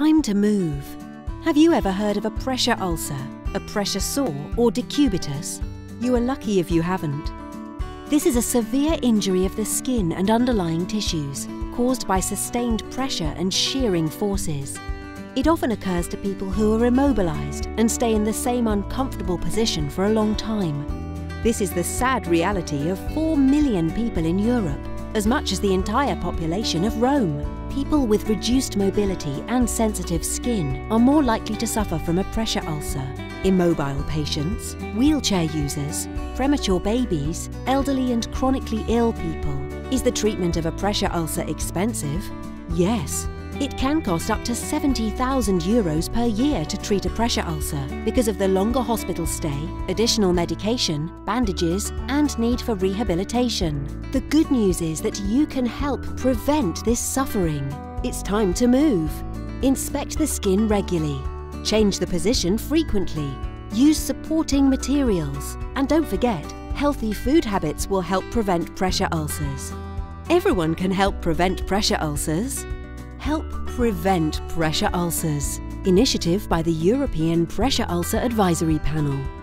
time to move. Have you ever heard of a pressure ulcer, a pressure sore, or decubitus? You are lucky if you haven't. This is a severe injury of the skin and underlying tissues caused by sustained pressure and shearing forces. It often occurs to people who are immobilized and stay in the same uncomfortable position for a long time. This is the sad reality of 4 million people in Europe, as much as the entire population of Rome. People with reduced mobility and sensitive skin are more likely to suffer from a pressure ulcer. Immobile patients, wheelchair users, premature babies, elderly and chronically ill people. Is the treatment of a pressure ulcer expensive? Yes. It can cost up to 70,000 euros per year to treat a pressure ulcer because of the longer hospital stay, additional medication, bandages, and need for rehabilitation. The good news is that you can help prevent this suffering. It's time to move. Inspect the skin regularly. Change the position frequently. Use supporting materials. And don't forget, healthy food habits will help prevent pressure ulcers. Everyone can help prevent pressure ulcers. Help prevent pressure ulcers. Initiative by the European Pressure Ulcer Advisory Panel.